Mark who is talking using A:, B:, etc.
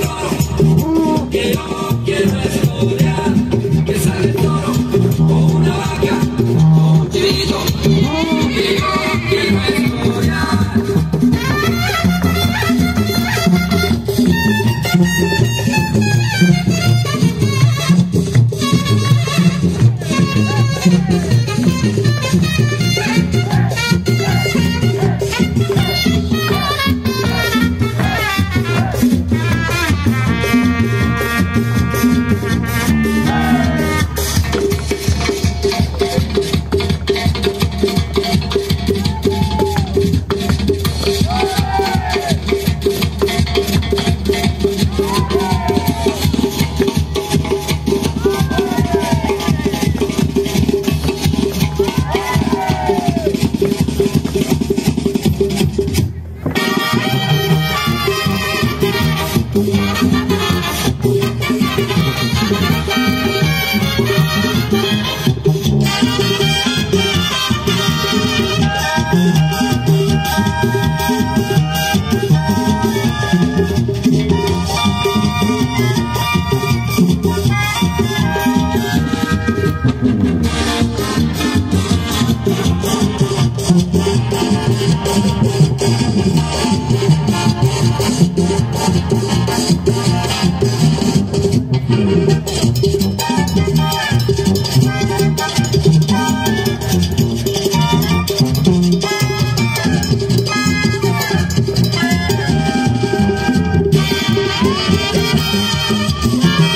A: let Thank you.
B: Thank